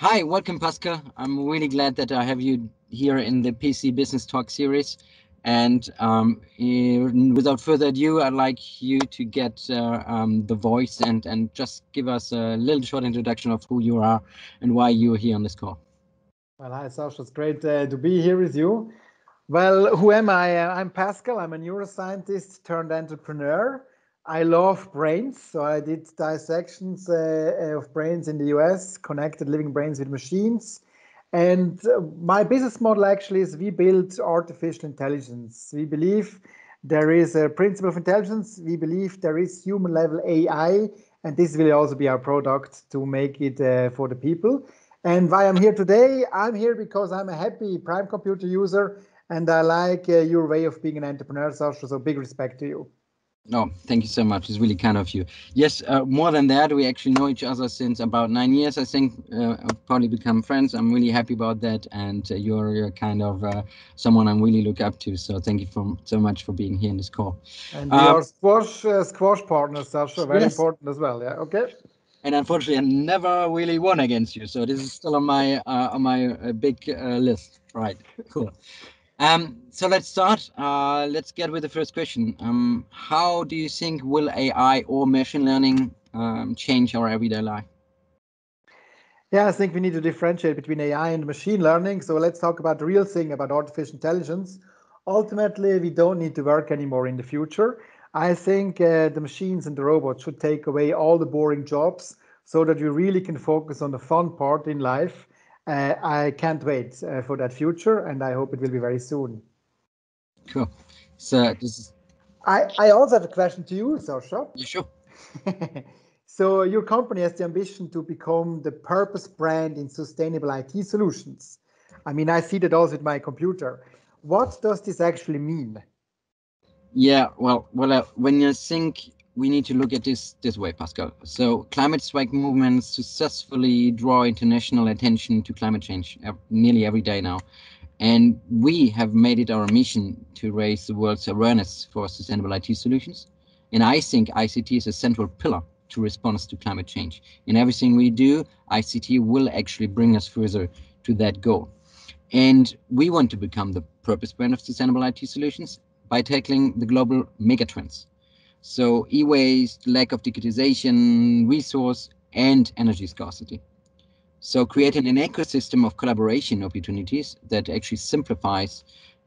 Hi, welcome, Pascal. I'm really glad that I have you here in the PC Business Talk series. And um, without further ado, I'd like you to get uh, um, the voice and, and just give us a little short introduction of who you are and why you're here on this call. Well, hi, Sacha. It's great uh, to be here with you. Well, who am I? Uh, I'm Pascal. I'm a neuroscientist turned entrepreneur. I love brains, so I did dissections uh, of brains in the US, connected living brains with machines. And uh, my business model actually is we build artificial intelligence. We believe there is a principle of intelligence. We believe there is human level AI, and this will also be our product to make it uh, for the people. And why I'm here today, I'm here because I'm a happy Prime Computer user and I like uh, your way of being an entrepreneur, Sacha. So big respect to you. No, thank you so much. It's really kind of you. Yes, uh, more than that, we actually know each other since about nine years. I think uh, I've probably become friends. I'm really happy about that, and uh, you're, you're, kind of uh, someone I'm really look up to. So thank you for, so much for being here in this call. And um, we are squash uh, squash partners, Sacha. Very yes. important as well. Yeah. Okay. And unfortunately, I never really won against you. So this is still on my uh, on my big list. Right. Cool. Um, so let's start. Uh, let's get with the first question. Um, how do you think will AI or machine learning um, change our everyday life? Yeah, I think we need to differentiate between AI and machine learning. So let's talk about the real thing about artificial intelligence. Ultimately, we don't need to work anymore in the future. I think uh, the machines and the robots should take away all the boring jobs so that you really can focus on the fun part in life uh, I can't wait uh, for that future, and I hope it will be very soon. Cool. So this is. I I also have a question to you, Sacha. Yeah, sure. so your company has the ambition to become the purpose brand in sustainable IT solutions. I mean, I see that also with my computer. What does this actually mean? Yeah, well, well, uh, when you think we need to look at this this way, Pascal. So climate strike movements successfully draw international attention to climate change nearly every day now. And we have made it our mission to raise the world's awareness for sustainable IT solutions. And I think ICT is a central pillar to response to climate change. In everything we do, ICT will actually bring us further to that goal. And we want to become the purpose brand of sustainable IT solutions by tackling the global megatrends so e-waste, lack of digitization, resource, and energy scarcity. So creating an ecosystem of collaboration opportunities that actually simplifies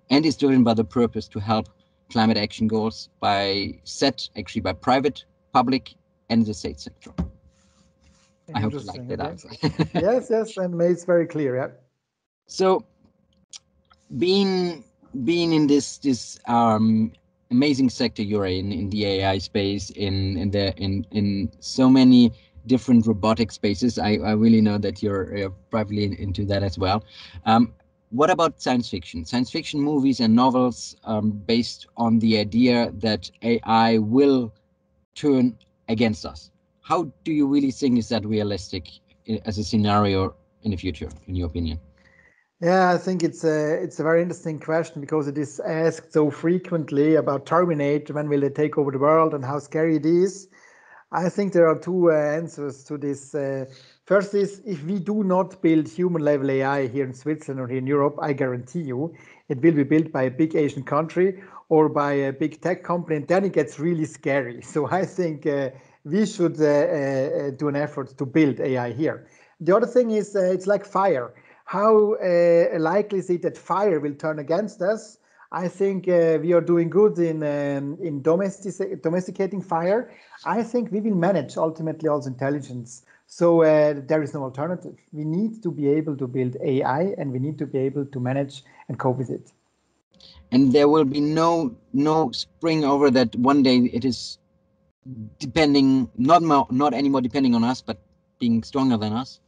and is driven by the purpose to help climate action goals by set actually by private, public, and the state sector. I hope you like that answer. yes, yes, and made it very clear. Yeah. So, being being in this this um, amazing sector you're in in the AI space in in the in in so many different robotic spaces. I, I really know that you're, you're probably into that as well. Um, what about science fiction? Science fiction movies and novels um, based on the idea that AI will turn against us. How do you really think is that realistic eh, as a scenario in the future, in your opinion? Yeah, I think it's a it's a very interesting question because it is asked so frequently about Terminator. When will they take over the world and how scary it is? I think there are two uh, answers to this. Uh, first is if we do not build human level AI here in Switzerland or here in Europe, I guarantee you it will be built by a big Asian country or by a big tech company, and then it gets really scary. So I think uh, we should uh, uh, do an effort to build AI here. The other thing is uh, it's like fire how uh, likely is it that fire will turn against us? I think uh, we are doing good in um, in domestic, domesticating fire. I think we will manage ultimately also intelligence. So uh, there is no alternative. We need to be able to build AI, and we need to be able to manage and cope with it. And there will be no no spring over that one day it is depending not more, not anymore depending on us, but being stronger than us.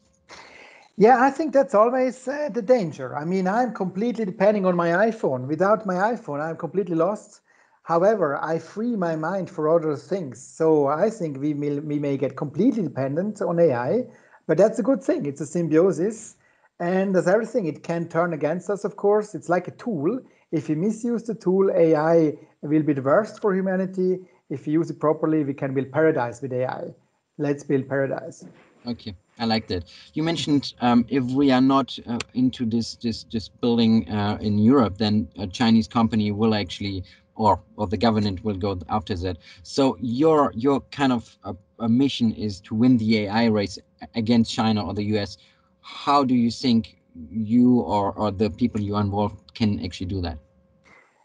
Yeah, I think that's always uh, the danger. I mean, I'm completely depending on my iPhone. Without my iPhone, I'm completely lost. However, I free my mind for other things. So I think we may, we may get completely dependent on AI, but that's a good thing. It's a symbiosis. And as everything, it can turn against us, of course. It's like a tool. If we misuse the tool, AI will be the worst for humanity. If we use it properly, we can build paradise with AI. Let's build paradise. Okay, I like that. You mentioned um, if we are not uh, into this this this building uh, in Europe, then a Chinese company will actually, or or the government will go after that. So your your kind of a, a mission is to win the AI race against China or the US. How do you think you or or the people you are involved can actually do that?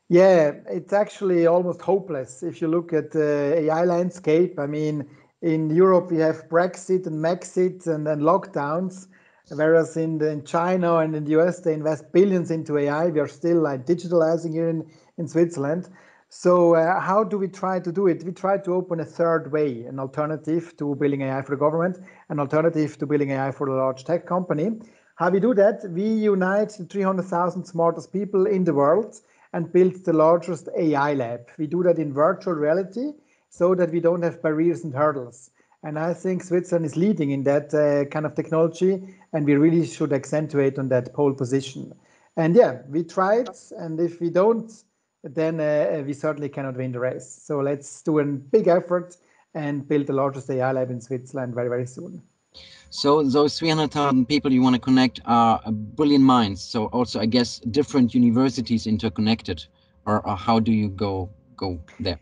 Yeah, it's actually almost hopeless if you look at the AI landscape. I mean, in Europe, we have Brexit and Megxit and, then lockdowns, whereas in, the, in China and in the US, they invest billions into AI. We are still like digitalizing here in, in Switzerland. So uh, how do we try to do it? We try to open a third way, an alternative to building AI for the government, an alternative to building AI for the large tech company. How we do that? We unite the 300,000 smartest people in the world and build the largest AI lab. We do that in virtual reality so that we don't have barriers and hurdles. And I think Switzerland is leading in that uh, kind of technology, and we really should accentuate on that pole position. And yeah, we tried, and if we don't, then uh, we certainly cannot win the race. So let's do a big effort and build the largest AI lab in Switzerland very, very soon. So those 300,000 people you want to connect are brilliant minds. So also, I guess, different universities interconnected, or, or how do you go go there?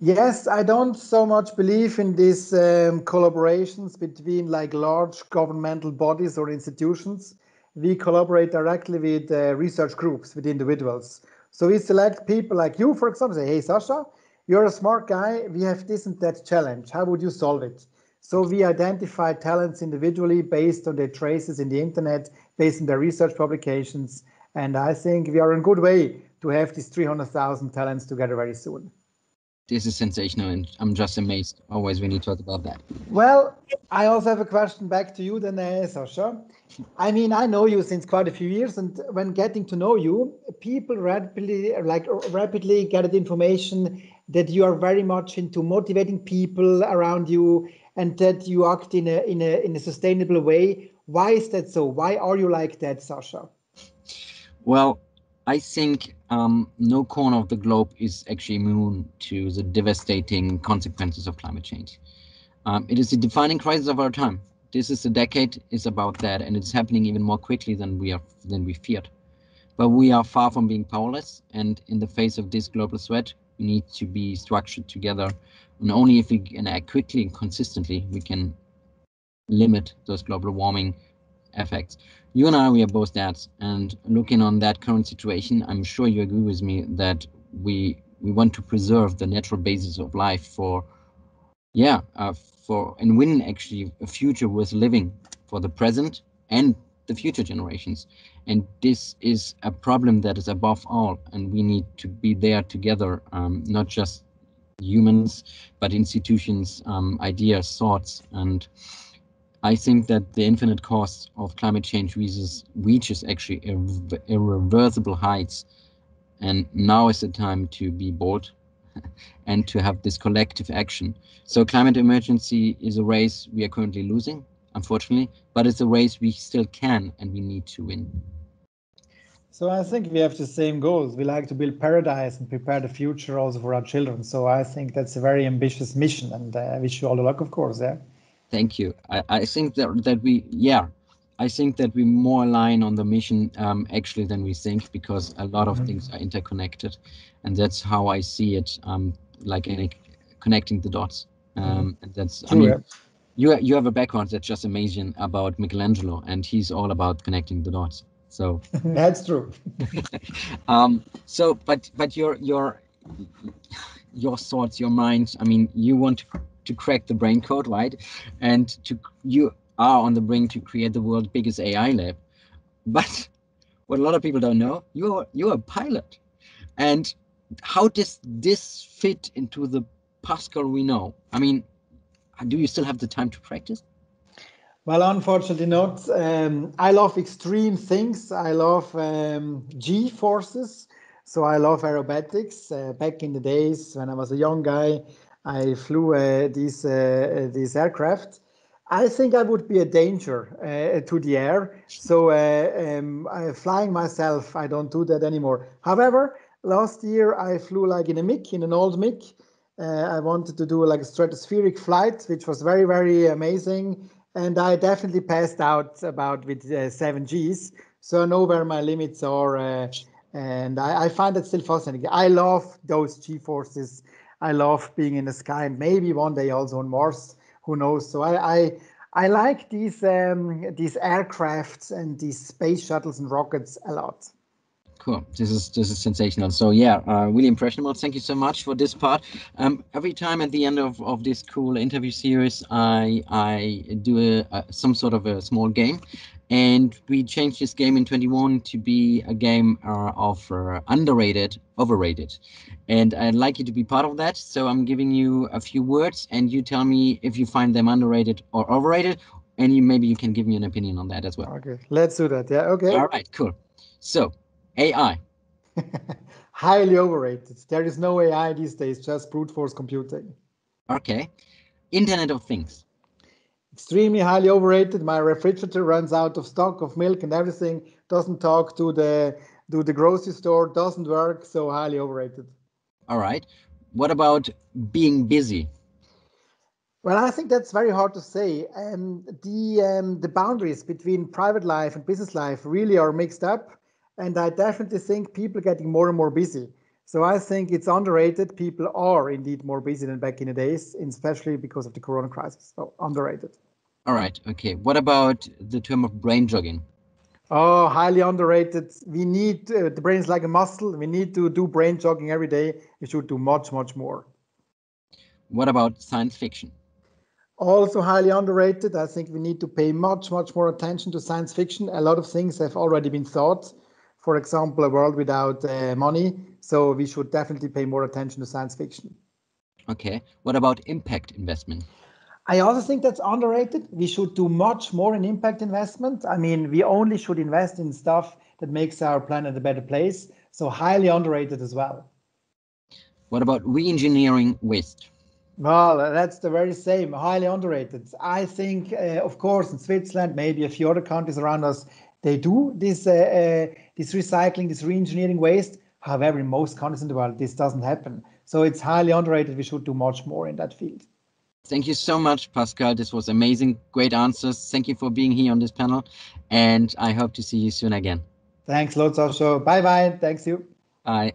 Yes, I don't so much believe in these um, collaborations between like large governmental bodies or institutions. We collaborate directly with uh, research groups, with individuals. So we select people like you, for example, say, hey, Sacha, you're a smart guy. We have this and that challenge. How would you solve it? So we identify talents individually based on their traces in the internet, based on their research publications. And I think we are in good way to have these 300,000 talents together very soon. This is sensational, and I'm just amazed always when you talk about that. Well, I also have a question back to you, then, uh, Sacha. I mean, I know you since quite a few years, and when getting to know you, people rapidly, like rapidly, get the information that you are very much into motivating people around you and that you act in a in a in a sustainable way. Why is that so? Why are you like that, Sacha? Well, I think um, no corner of the globe is actually immune to the devastating consequences of climate change. Um, it is the defining crisis of our time. This is a decade is about that, and it's happening even more quickly than we are than we feared. But we are far from being powerless, and in the face of this global threat, we need to be structured together and only if we can act quickly and consistently, we can limit those global warming effects. You and I, we are both dads, and looking on that current situation, I'm sure you agree with me that we we want to preserve the natural basis of life for, yeah, uh, for and win actually a future worth living for the present and the future generations. And this is a problem that is above all, and we need to be there together, um, not just humans, but institutions, um, ideas, thoughts. And I think that the infinite cost of climate change reaches, reaches actually irre irreversible heights. And now is the time to be bold and to have this collective action. So climate emergency is a race we are currently losing, unfortunately, but it's a race we still can and we need to win. So I think we have the same goals. We like to build paradise and prepare the future also for our children. So I think that's a very ambitious mission, and uh, I wish you all the luck, of course. Yeah. Thank you. I, I think that that we yeah, I think that we more align on the mission um, actually than we think because a lot of mm -hmm. things are interconnected, and that's how I see it. Um, like in connecting the dots. Um, mm -hmm. and that's True, I mean. Yeah. You, you have a background that's just amazing about Michelangelo, and he's all about connecting the dots. So that's true. um, so, but but your your your thoughts, your mind. I mean, you want to, to crack the brain code, right? And to you are on the brink to create the world's biggest AI lab. But what a lot of people don't know, you're you're a pilot. And how does this fit into the Pascal we know? I mean, do you still have the time to practice? Well, unfortunately not. Um, I love extreme things. I love um, G forces. So I love aerobatics. Uh, back in the days when I was a young guy, I flew uh, these uh, these aircraft. I think I would be a danger uh, to the air. So uh, um, flying myself, I don't do that anymore. However, last year I flew like in a MiG, in an old MiG. Uh, I wanted to do like a stratospheric flight, which was very, very amazing and I definitely passed out about with uh, seven Gs. So I know where my limits are, uh, and I, I, find that still fascinating. I love those G forces. I love being in the sky, and maybe one day also on Mars. Who knows? So I I, I like these um, these aircrafts and these space shuttles and rockets a lot. Cool. This is this is sensational. So yeah, uh, really impressionable. Thank you so much for this part. Um, every time at the end of, of this cool interview series, I I do a, a, some sort of a small game, and we changed this game in 21 to be a game uh, of uh, underrated, overrated, and I'd like you to be part of that. So I'm giving you a few words, and you tell me if you find them underrated or overrated, and you maybe you can give me an opinion on that as well. Okay, let's do that. Yeah. Okay. All right. Cool. So AI. Highly overrated. There is no AI these days, just brute force computing. Okay. Internet of Things. Extremely highly overrated. My refrigerator runs out of stock of milk and everything. Doesn't talk to the to the grocery store. Doesn't work. So highly overrated. All right. What about being busy? Well, I think that's very hard to say. Um, the um, the boundaries between private life and business life really are mixed up. And I definitely think people are getting more and more busy. So I think it's underrated. People are indeed more busy than back in the days, especially because of the corona crisis. So underrated. All right. Okay. What about the term of brain jogging? Oh, highly underrated. We need uh, the brain is like a muscle. We need to do brain jogging every day. We should do much, much more. What about science fiction? Also highly underrated. I think we need to pay much, much more attention to science fiction. A lot of things have already been thought for example, a world without uh, money. So we should definitely pay more attention to science fiction. Okay. What about impact investment? I also think that's underrated. We should do much more in impact investment. I mean, we only should invest in stuff that makes our planet a better place. So highly underrated as well. What about re-engineering waste? Well, that's the very same, highly underrated. I think, uh, of course, in Switzerland, maybe a few other countries around us, they do this uh, uh, this recycling, this re-engineering waste. However, in most countries in the world, this doesn't happen. So it's highly underrated. We should do much more in that field. Thank you so much, Pascal. This was amazing. Great answers. Thank you for being here on this panel. And I hope to see you soon again. Thanks lots, also. Bye bye. Thanks you. Bye.